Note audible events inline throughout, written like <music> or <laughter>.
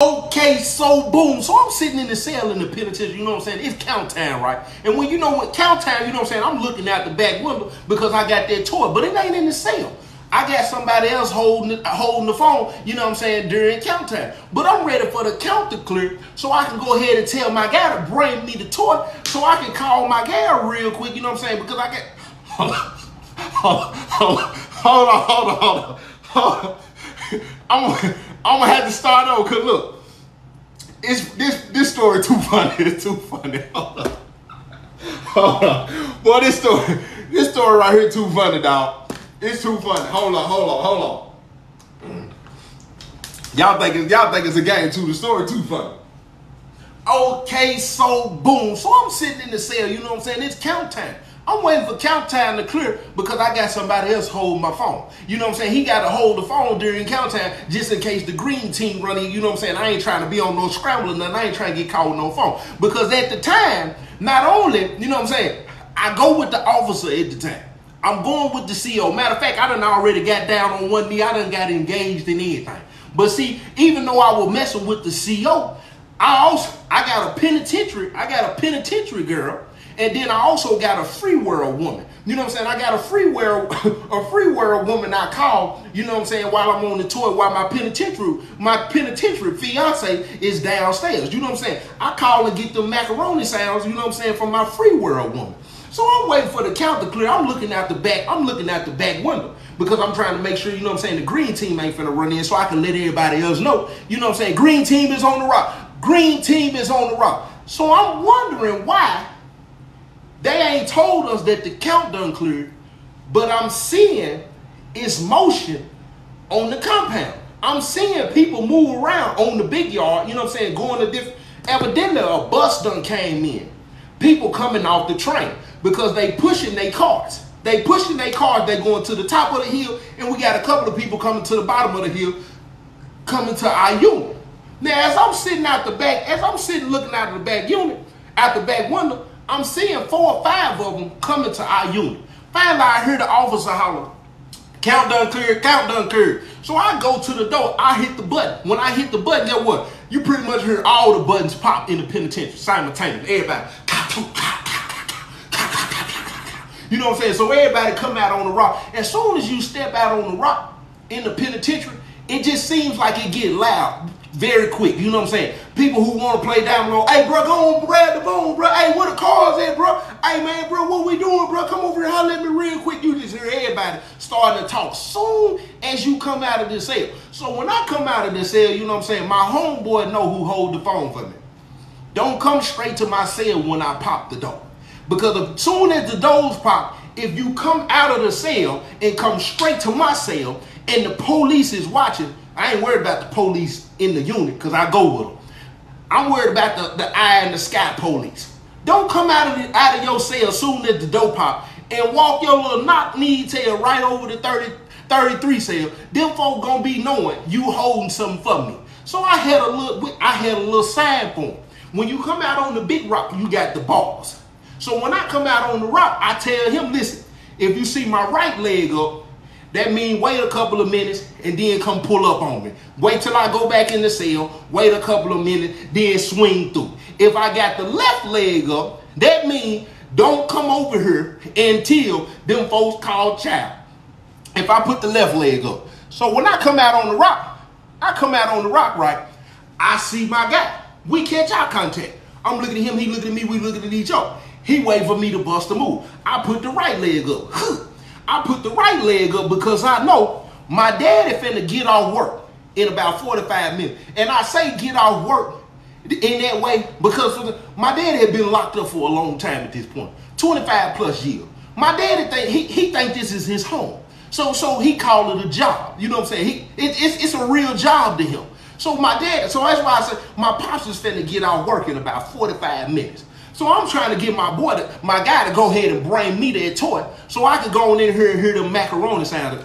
Okay, so boom. So I'm sitting in the cell in the penitentiary, you know what I'm saying? It's count time, right? And when you know what count time, you know what I'm saying? I'm looking out the back window because I got that toy, but it ain't in the cell. I got somebody else holding holding the phone, you know what I'm saying, during count time. But I'm ready for the count to clear so I can go ahead and tell my guy to bring me the toy so I can call my guy real quick, you know what I'm saying? Because I get hold on, hold on, hold on, hold on, hold on. I'm, I'm gonna have to start over because look, it's this this story <laughs> too funny. It's too funny. <laughs> Hold on. Hold on. Boy, this story, this story right here too funny, dog. It's too funny. Hold on, hold on, hold on. Y'all think it's, y'all think it's a game too. The story too funny. Okay, so boom. So I'm sitting in the cell, you know what I'm saying? It's count time. I'm waiting for count time to clear because I got somebody else holding my phone. You know what I'm saying? He got to hold the phone during count time just in case the green team running. You know what I'm saying? I ain't trying to be on no scrambling and I ain't trying to get caught with no phone. Because at the time, not only, you know what I'm saying, I go with the officer at the time. I'm going with the CO. Matter of fact, I done already got down on one knee. I done got engaged in anything. But see, even though I was messing with the CO, I also I got a penitentiary. I got a penitentiary girl, and then I also got a free world woman. You know what I'm saying? I got a free world, <laughs> a free world woman I call. You know what I'm saying? While I'm on the tour, while my penitentiary, my penitentiary fiance is downstairs. You know what I'm saying? I call and get the macaroni sounds. You know what I'm saying? From my free world woman. So I'm waiting for the count to clear. I'm looking out the back. I'm looking out the back window because I'm trying to make sure, you know what I'm saying, the green team ain't finna run in so I can let everybody else know. You know what I'm saying? Green team is on the rock. Green team is on the rock. So I'm wondering why they ain't told us that the count done cleared, but I'm seeing it's motion on the compound. I'm seeing people move around on the big yard, you know what I'm saying, going to different. Evidently, a bus done came in. People coming off the train because they pushing their cars. They pushing their cars, they going to the top of the hill, and we got a couple of people coming to the bottom of the hill, coming to our unit. Now, as I'm sitting out the back, as I'm sitting looking out of the back unit, out the back window, I'm seeing four or five of them coming to our unit. Finally, I hear the officer holler, count done clear, count done clear. So I go to the door, I hit the button. When I hit the button, guess what? You pretty much hear all the buttons pop in the penitentiary simultaneously. Everybody. You know what I'm saying? So everybody come out on the rock. As soon as you step out on the rock in the penitentiary, it just seems like it get loud very quick. You know what I'm saying? People who want to play down low, hey, bro, go on, grab the phone, bro. Hey, where the cars at, bro? Hey, man, bro, what we doing, bro? Come over here, holler at me real quick. You just hear everybody starting to talk soon as you come out of the cell. So when I come out of the cell, you know what I'm saying? My homeboy know who hold the phone for me. Don't come straight to my cell when I pop the door. Because as soon as the doors pop, if you come out of the cell and come straight to my cell and the police is watching, I ain't worried about the police in the unit because I go with them. I'm worried about the, the eye and the sky police. Don't come out of the, out of your cell soon as the door pop and walk your little knock knee tail right over the 30, 33 cell. Them folk gonna be knowing you holding something for me. So I had a little I had a little sign for them. When you come out on the big rock, you got the balls. So when I come out on the rock, I tell him, listen, if you see my right leg up, that means wait a couple of minutes and then come pull up on me. Wait till I go back in the cell, wait a couple of minutes, then swing through. If I got the left leg up, that means don't come over here until them folks call child. If I put the left leg up. So when I come out on the rock, I come out on the rock, right? I see my guy. We catch eye contact. I'm looking at him, he looking at me, we looking at each other. He wait for me to bust a move. I put the right leg up. <laughs> I put the right leg up because I know my daddy finna get off work in about 45 minutes. And I say get off work in that way because my daddy had been locked up for a long time at this point, 25 plus years. My daddy think he, he think this is his home. So so he called it a job. You know what I'm saying? He it, it's, it's a real job to him. So my dad, so that's why I said my pops is finna get off work in about 45 minutes. So I'm trying to get my boy, to, my guy, to go ahead and bring me that toy so I could go on in here and hear the macaroni sound.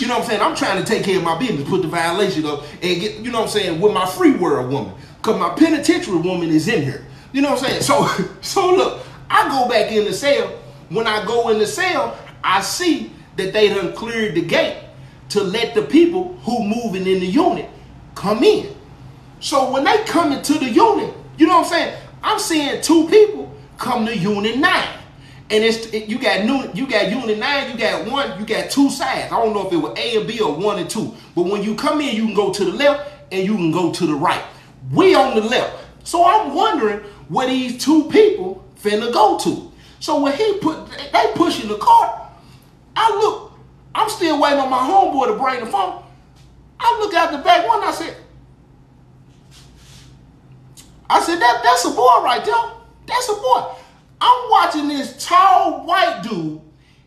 You know what I'm saying? I'm trying to take care of my business, put the violation up, and get, you know what I'm saying, with my free world woman. Because my penitentiary woman is in here. You know what I'm saying? So, <laughs> so look, I go back in the cell. When I go in the cell, I see that they done cleared the gate to let the people who moving in the unit come in. So when they come into the unit, you know what I'm saying? I'm seeing two people come to unit nine. And it's it, you got new you got unit nine, you got one, you got two sides. I don't know if it was A and B or one and two. But when you come in, you can go to the left and you can go to the right. We on the left. So I'm wondering where these two people finna go to. So when he put they pushing the cart, I look, I'm still waiting on my homeboy to bring the phone. I look out the back one, I said, I said, that, that's a boy right there. That's a boy. I'm watching this tall white dude.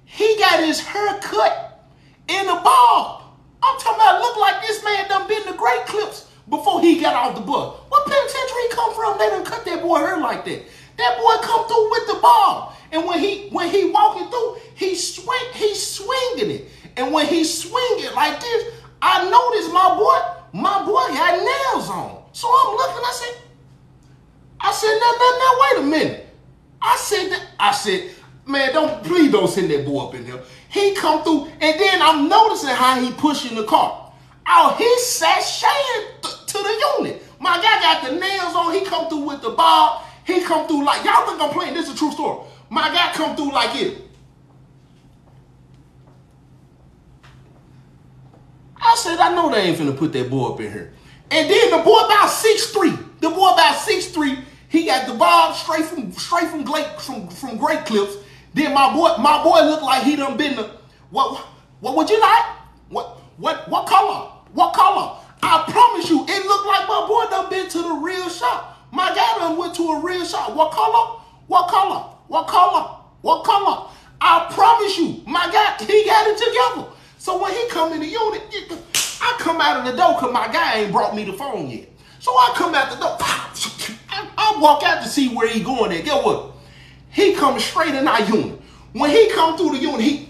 He got his hair cut in a bob. I'm talking about look like this man done been to great clips before he got off the bus. What penitentiary he come from? They done cut that boy hair like that. That boy come through with the bob. And when he when he walking through, he swing, he's swinging it. And when he swing it like this, I noticed my boy, my boy got nails on. So I'm looking, I said, I said, no, no, no, wait a minute. I said I said, man, don't please don't send that boy up in here. He come through, and then I'm noticing how he pushing the car. Oh, he sashaying th- to the unit. My guy got the nails on. He come through with the bob. He come through like y'all think I'm playing. This is a true story. My guy come through like it. I said, I know they ain't finna put that boy up in here. And then the boy about six three. The boy about six three. He got the bob straight from straight from great from from great clips. Then my boy, my boy looked like he done been the what what would you like? What what what color? What color? I promise you, it looked like my boy done been to the real shop. My guy done went to a real shop. What color? What color? What color? What color? I promise you, my guy, he got it together. So when he come in the unit, I come out of the door because my guy ain't brought me the phone yet. So I come out the door. I, walk out to see where he going at. Get what? He comes straight in our unit. When he come through the unit, he.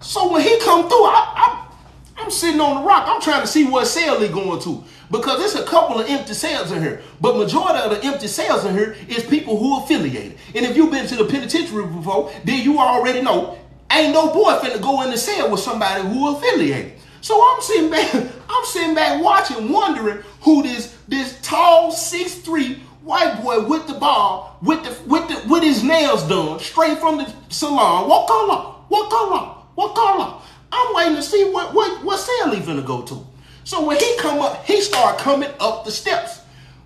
So when he come through, I, I, I'm sitting on the rock. I'm trying to see what cell he going to because there's a couple of empty cells in here. But majority of the empty cells in here is people who affiliated. And if you've been to the penitentiary before, then you already know ain't no boy finna go in the cell with somebody who affiliated. So I'm sitting back, <laughs> I'm sitting back watching, wondering who this this tall six three white boy with the ball, with the with the with his nails done, straight from the salon. What color? What color? What color? I'm waiting to see what what what he finna go to. So when he come up, he start coming up the steps.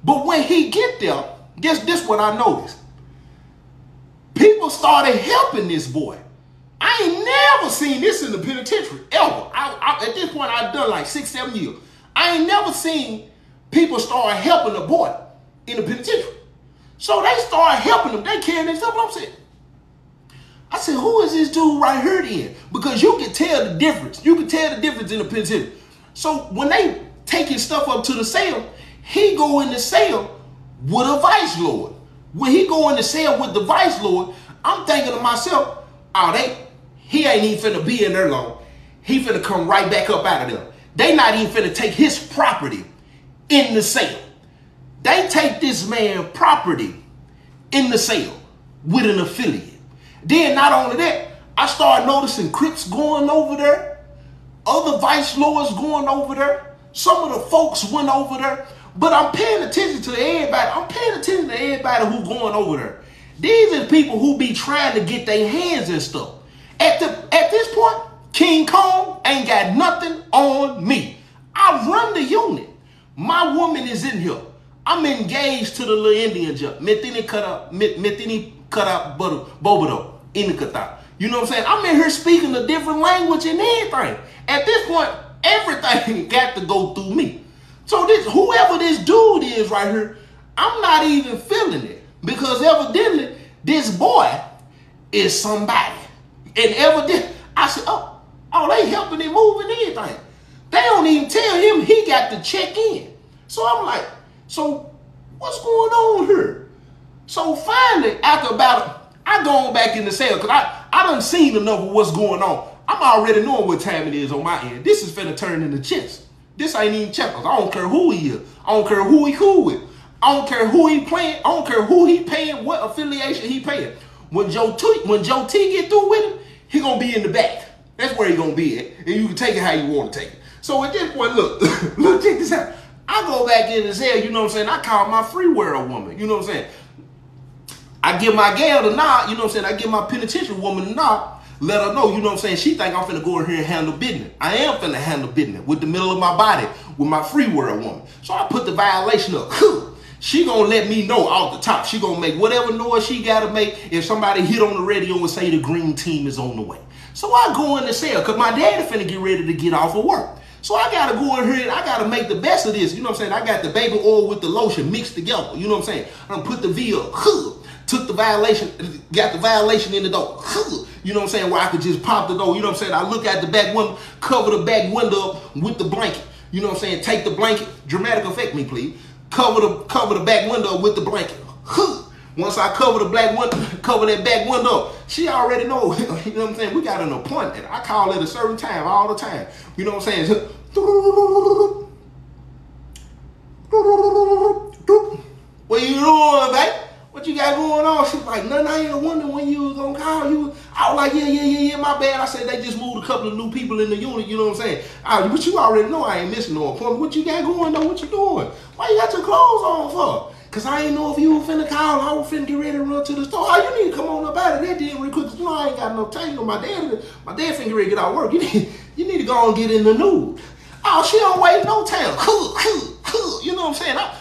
But when he get there, guess this what I noticed. People started helping this boy. I ain't never seen this in the penitentiary ever. I, I, at this point, I've done like six, seven years. I ain't never seen people start helping a boy in the penitentiary. So they start helping them. They carrying themselves. I'm saying, I said, who is this dude right here then? Because you can tell the difference. You can tell the difference in the penitentiary. So when they taking stuff up to the cell, he go in the cell with a vice lord. When he go in the cell with the vice lord, I'm thinking to myself, oh, they he ain't even finna be in there long. He finna come right back up out of there. They not even finna take his property in the sale. They take this man property in the sale with an affiliate. Then not only that, I started noticing Crips going over there, other vice lords going over there. Some of the folks went over there, but I'm paying attention to everybody. I'm paying attention to everybody who going over there. These are people who be trying to get their hands and stuff. At the at this point, King Kong ain't got nothing on me. I run the unit. My woman is in here. I'm engaged to the little Indian jump. Metini kara metini kara bobodo inikata. You know what I'm saying? I'm in here speaking a different language and everything. At this point, everything <laughs> got to go through me. So this whoever this dude is right here, I'm not even feeling it because evidently this boy is somebody. And evidently, I said, oh, oh, they helping him move and anything. They don't even tell him he got to check in. So I'm like, so what's going on here? So finally, after about, I go on back in the cell because I, I done seen enough of what's going on. I'm already knowing what time it is on my end. This is finna turn into chess. This ain't even checkers. I don't care who he is. I don't care who he cool with. I don't care who he playing. I don't care who he paying, what affiliation he paying. When Joe T, when Joe T get through with him, he gonna be in the back. That's where he gonna be at, and you can take it how you want to take it. So at this point, look, <coughs> look, check this out. I go back in the cell, you know what I'm saying? I call my free world woman, you know what I'm saying? I give my gal the nod, you know what I'm saying? I give my penitentiary woman the nod, let her know, you know what I'm saying? She think I'm finna go in here and handle business. I am finna handle business with the middle of my body, with my free world woman. So I put the violation up. <coughs> She gonna let me know off the top. She gonna make whatever noise she gotta make if somebody hit on the radio and say the green team is on the way. So I go in the cell, cause my daddy finna get ready to get off of work. So I gotta go in here and I gotta make the best of this. You know what I'm saying? I got the baby oil with the lotion mixed together. You know what I'm saying? I'm put the V up. <laughs> Took the violation, got the violation in the door. <laughs> You know what I'm saying? Where I could just pop the door. You know what I'm saying? I look at the back window, cover the back window with the blanket. You know what I'm saying? Take the blanket, dramatic effect me, please. Cover the cover the back window with the blanket. Once I cover the black window, <laughs> cover that back window, she already know. <laughs> You know what I'm saying? We got an appointment. I call at a certain time all the time. You know what I'm saying? <laughs> What you doing, babe? What you got going on? She's like, nothing. I ain't wondering when you was gonna call you. I was like, yeah, yeah, yeah, yeah. My bad. I said they just moved a couple of new people in the unit. You know what I'm saying? I, but you already know I ain't missing no appointment. What you got going on? What you doing? Why you got your clothes on for? Cause I ain't know if you finna call. I was finna get ready to run to the store. Oh, you need to come on up out of that then real quick. Cause you know I ain't got no time. My dad, my dad finna get ready to get out work. You need, you need to go and get in the nude. Oh, she don't wait no time. Cool, cool, cool. You know what I'm saying? I,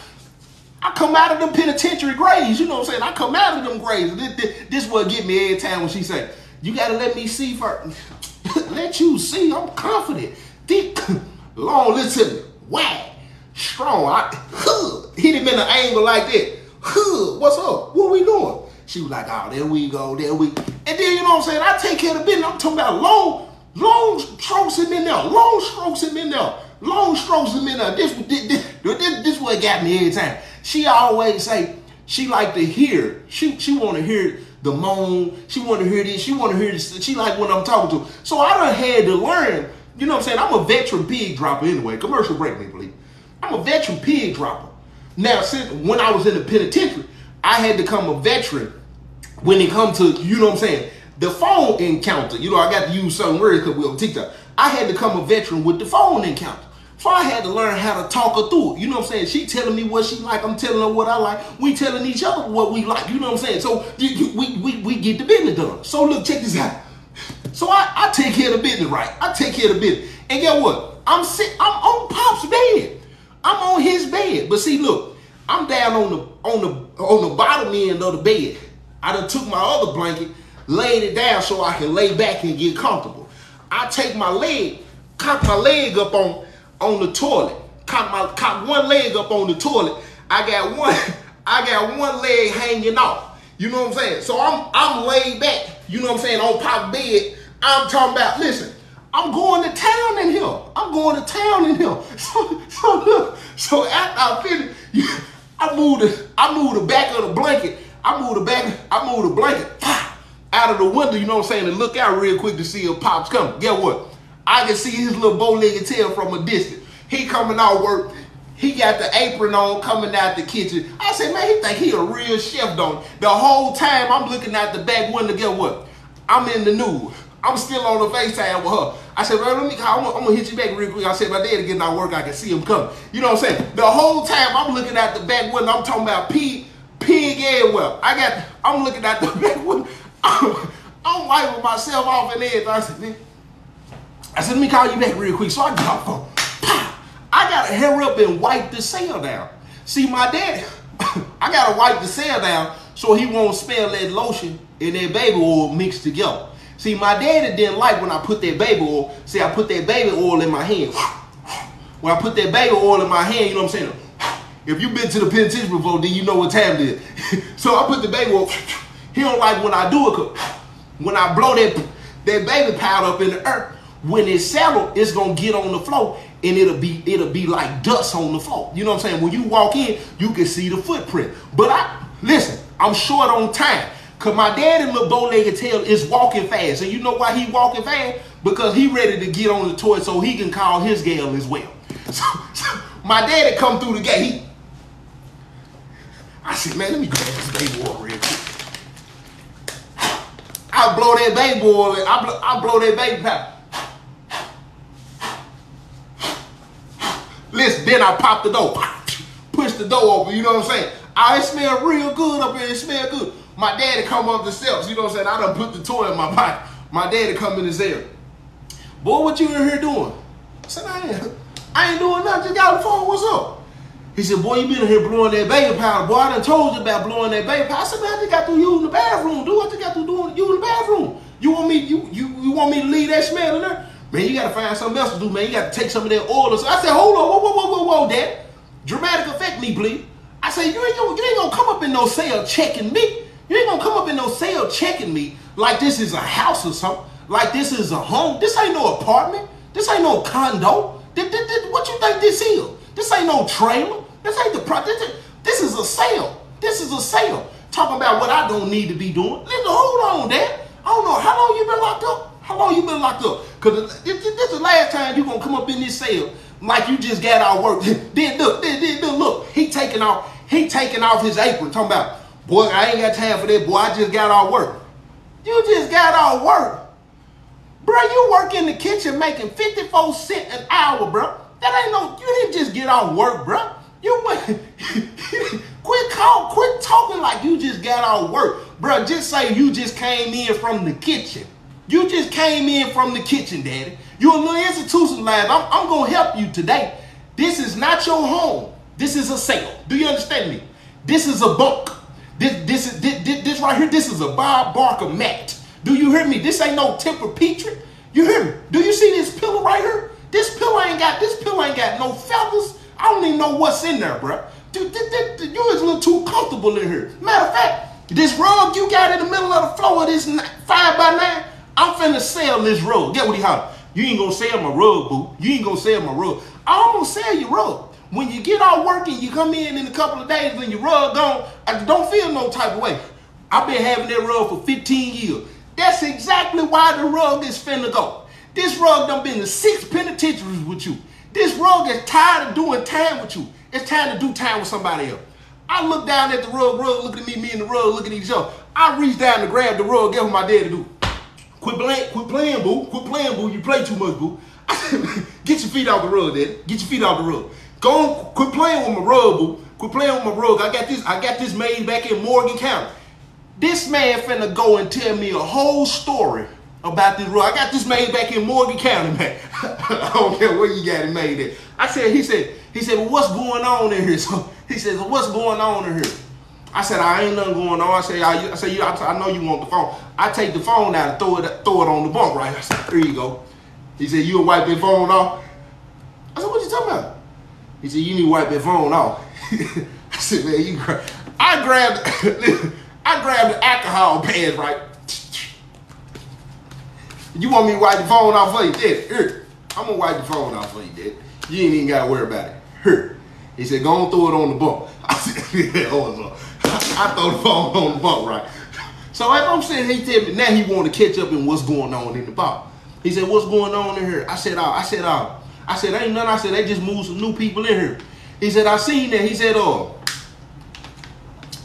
I come out of them penitentiary graves. You know what I'm saying? I come out of them graves. This, this, this what get me every time when she say, you gotta let me see first. <laughs> let you see. I'm confident. Deep, <laughs> long, listen to. Whack strong. I huh, <laughs> hit him in the angle like that. Huh, what's up? What we doing? She was like, oh, there we go, there we. And then you know what I'm saying? I take care of the business. I'm talking about long, long strokes him in there, long strokes him in there, long strokes him in there. This, this, this, this, this what got me every time. She always say she like to hear. She she want to hear the moan. She want to hear this. She want to hear this. She like when I'm talking to. So I done had to learn. You know what I'm saying? I'm a veteran pig dropper anyway. Commercial break me, please. I'm a veteran pig dropper. Now, since when I was in the penitentiary, I had to become a veteran when it come to, you know what I'm saying, the phone encounter. You know, I got to use certain words because we're on TikTok. I had to become a veteran with the phone encounter. So I had to learn how to talk her through it. You know what I'm saying? She telling me what she like. I'm telling her what I like. We telling each other what we like. You know what I'm saying? So we, we, we get the business done. So look, check this out. So I, I take care of the business right. I take care of the business. And guess what? I'm sick. I'm on Pop's bed. I'm on his bed. But see, look, I'm down on the on the on the bottom end of the bed. I done took my other blanket, laid it down so I can lay back and get comfortable. I take my leg, cock my leg up on on the toilet. Cock my cock one leg up on the toilet. I got one, <laughs> I got one leg hanging off. You know what I'm saying? So I'm I'm laid back, you know what I'm saying, on pop bed. I'm talking about, listen, I'm going to town in here. I'm going to town in here. <laughs> So, so look, so after I finish, <laughs> I moved the, I moved the back of the blanket. I moved the back, I moved the blanket out of the window, you know what I'm saying, and look out real quick to see if Pop's coming. Get what? I can see his little bow-legged tail from a distance. He coming out work. He got the apron on coming out the kitchen. I said, man, he think he a real chef, don't The whole time I'm looking out the back window, get what? I'm in the news. I'm still on the FaceTime with her. I said, well, let me call. I'm gonna, hit you back real quick. I said, my daddy getting out work. I can see him coming. You know what I'm saying? The whole time I'm looking at the back window. I'm talking about pig, pig. I got. I'm looking at the <laughs> back window. I'm I'm wiping myself off and everything. I said, man. I said, let me call you back real quick. So I got phone. I gotta hurry up and wipe the cell down. See, my dad, <coughs> I gotta wipe the cell down so he won't smell that lotion and that baby oil mixed together. See, my daddy didn't like when I put that baby oil. See, I put that baby oil in my hand. <coughs> When I put that baby oil in my hand, you know what I'm saying? <coughs> If you've been to the penitentiary before, then you know what time it is. <laughs> so I put the baby oil. He don't like when I do it. When I blow that, that baby powder up in the earth, when it's settled, it's gonna get on the floor and it'll be it'll be like dust on the floor. You know what I'm saying? When you walk in, you can see the footprint. But I listen, I'm short on time. Cause my daddy little bow-legged tail is walking fast. And you know why he walking fast? Because he ready to get on the toy so he can call his gal as well. <laughs> So, so my daddy come through the gate. He, I said, man, let me grab this baby oil real quick. I blow that baby oil. I blow, I blow that baby powder. Listen, then I pop the door, push the door open. You know what I'm saying? Ah, I smell real good up here. It smell good. My daddy come up the steps. You know what I'm saying? I done put the toy in my pocket. My daddy come in his ear. Boy, what you in here doing? I said, I ain't, I ain't doing nothing. Just got the phone. What's up? He said, boy, you been in here blowing that baby powder. Boy, I done told you about blowing that baby powder. I said, man, I just got to use the bathroom. Do what you got to do in the bathroom. You want me, you, you, you want me to leave that smell in there? Man, you got to find something else to do, man. You got to take some of that oil. So I said, hold on, whoa, whoa, whoa, whoa, whoa, dad. Dramatic effect me, please. I said, you ain't, gonna, you ain't gonna come up in no sale checking me. You ain't gonna come up in no sale checking me like this is a house or something. Like this is a home. This ain't no apartment. This ain't no condo. This, this, this, what you think this is? This ain't no trailer. This ain't the pro. This, this is a sale. This is a sale. Talking about what I don't need to be doing. Listen, hold on, Dad. I don't know how long you been locked up. How long you been locked up? Cause this, this is the last time you gonna come up in this cell like you just got out work. <laughs> then look, then, then, then look. He taking off. He taking off his apron. Talking about, boy, I ain't got time for that. Boy, I just got out work. You just got out work. Bro, you work in the kitchen making 54 cents an hour, bro. That ain't no, you didn't just get off work, bro. You went, <laughs> quit call, quit talking like you just got off work. Bro, just say you just came in from the kitchen. You just came in from the kitchen, daddy. You're a little institution lab. I'm, I'm going to help you today. This is not your home. This is a sale. Do you understand me? This is a bunk. This, this, is, this, this right here, this is a Bob Barker mat. Do you hear me? This ain't no Tempur-Pedic. You hear me? Do you see this pillow right here? This pillow ain't got this pillow ain't got no feathers. I don't even know what's in there, bro. Dude, you is a little too comfortable in here. Matter of fact, this rug you got in the middle of the floor of this five by nine, I'm finna sell this rug. Get what he holler. You ain't gonna sell my rug, boo. You ain't gonna sell my rug. I'm gonna sell your rug. When you get out working, you come in in a couple of days when your rug gone, I don't feel no type of way. I've been having that rug for 15 years. That's exactly why the rug is finna go. This rug done been to six penitentiaries with you. This rug is tired of doing time with you. It's time to do time with somebody else. I look down at the rug, rug looking at me, me and the rug looking at each other. I reach down to grab the rug, get what my daddy do. Quit quit playing, boo. Quit playing, boo. You play too much, boo. <laughs> Get your feet off the rug, daddy. Get your feet off the rug. Go on, quit playing with my rug, boo. Quit playing with my rug. I got this, I got this made back in Morgan County. This man finna go and tell me a whole story about this rug. I got this made back in Morgan County, man. <laughs> I don't care where you got it made at. I said, he said, he said, well, what's going on in here? <laughs> So he says, well, what's going on in here? I said, I ain't nothing going on. I said, I, I said, you, I, know you want the phone. I take the phone out and throw it, throw it on the bunk, right? I said, you go. He said, you wipe that phone off? I said, what you talking about? He said, you need to wipe that phone off. <laughs> I said, man, you gra I grabbed, <laughs> I grabbed the alcohol pads, right? You want me to wipe the phone off for you? Dad, here. I'm gonna wipe the phone off for you, Dad. You ain't even gotta worry about it. Here. He said, go on throw it on the bunk. <laughs> I said, yeah, hold on. I throw the ball on the bunk, right? So if I'm saying, he tell me now he want to catch up in what's going on in the bar. He said, what's going on in here? I said, oh, I said, oh, I said, ain't nothing. I said, they just moved some new people in here. He said, I seen that. He said, oh,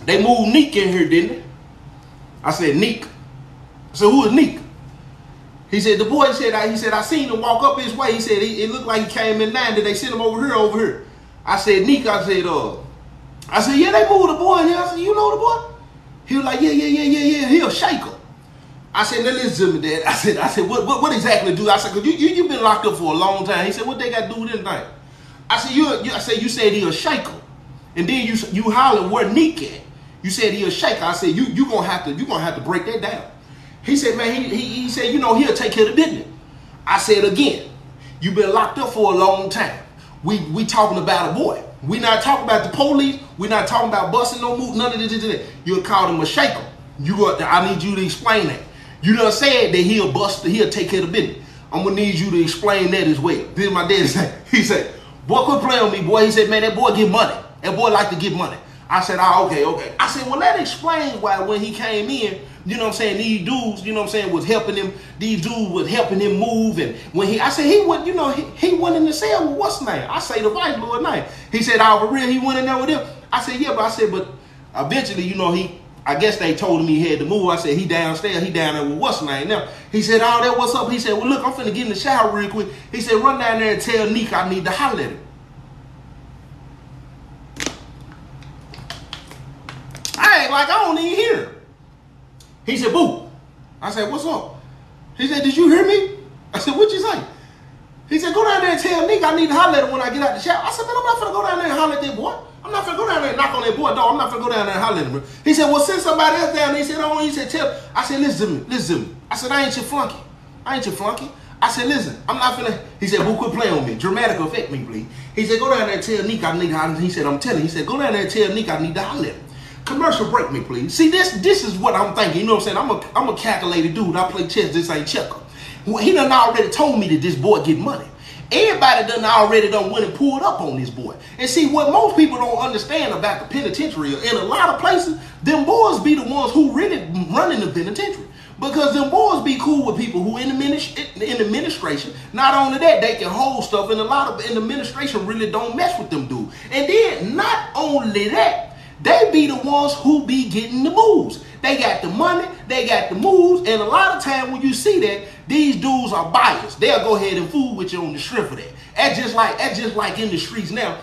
they moved Neek in here, didn't they? I said, Neek. I said, who is Neek? He said, the boy said, I, he said, I seen him walk up his way. He said, it looked like he came in line. Did they send him over here, over here? I said, Neek, I said, uh, I said, yeah, they moved the boy in here. I said, you know the boy? He was like, yeah, yeah, yeah, yeah, yeah. He'll shake him. I said, now listen to me, Dad. I said, I said, what, what, what exactly do? I said, cause you, you, you've been locked up for a long time. He said, what they got to do with anything? I said, you, you I said, you said he'll shake him. And then you, you hollered where Neek at. You said he'll shake. I said, you, you gonna have to, you gonna have to break that down. He said, man, he, he, he said, you know, he'll take care of the business. I said again, you've been locked up for a long time. We, we talking about a boy. We not talking about the police. We not talking about busting no move. None of this. You'll call him a shaker. You got. I need you to explain that. You done said that he'll bust. He'll take care of business. I'm gonna need you to explain that as well. Then my dad <laughs> said. He said, "Boy, quit playing with me, boy." He said, "Man, that boy get money. That boy like to get money." I said, "Ah, okay, okay." I said, "Well, that explains why when he came in, you know what I'm saying? These dudes, you know what I'm saying, was helping him. These dudes was helping him move. And when he, I said he went, you know, he, he went in the cell with what's name? I say the vice lord name. He said, real, he went in there with him. I said, yeah, but I said, but eventually, you know, he, I guess they told him he had to move. I said, he downstairs, he down there with what's name. Now, he said, oh, that what's up? He said, well, look, I'm finna get in the shower real quick. He said, run down there and tell Nick I need to holler at him. act like I don't even hear him. He said, boo. I said, what's up? He said, did you hear me? I said, what'd you say? He said, go down there and tell Nick I need to holler at him when I get out the shower. I said, man, I'm not finna go down there and holler at that boy. I'm not finna go down there and knock on that boy door. I'm not finna go down there and holler at him. He said, well, send somebody else down. He said, oh, he said, tell. I said, listen to me, listen to me. I said, I ain't your flunky. I ain't your flunky. I said, listen, I'm not finna. He said, boo, quit playing with me. Dramatic effect me, please. He said, go down there and tell Nick I need to holler. He said, I'm telling. He said, go down there and tell Nick I need to holler. Commercial break me, please. See, this this is what I'm thinking. You know what I'm saying? I'm a I'm a calculated dude. I play chess. This ain't checker. He done already told me that this boy get money. Everybody done already done went and pulled up on this boy. And see, what most people don't understand about the penitentiary, in a lot of places, them boys be the ones who really running the penitentiary. Because them boys be cool with people who in the, ministry, in the administration. Not only that, they can hold stuff, and a lot of in the administration really don't mess with them dude. And then, not only that, they be the ones who be getting the moves. They got the money, they got the moves, and a lot of time when you see that, these dudes are biased. They'll go ahead and fool with you on the strength of that. That's just like that's just like in the streets now.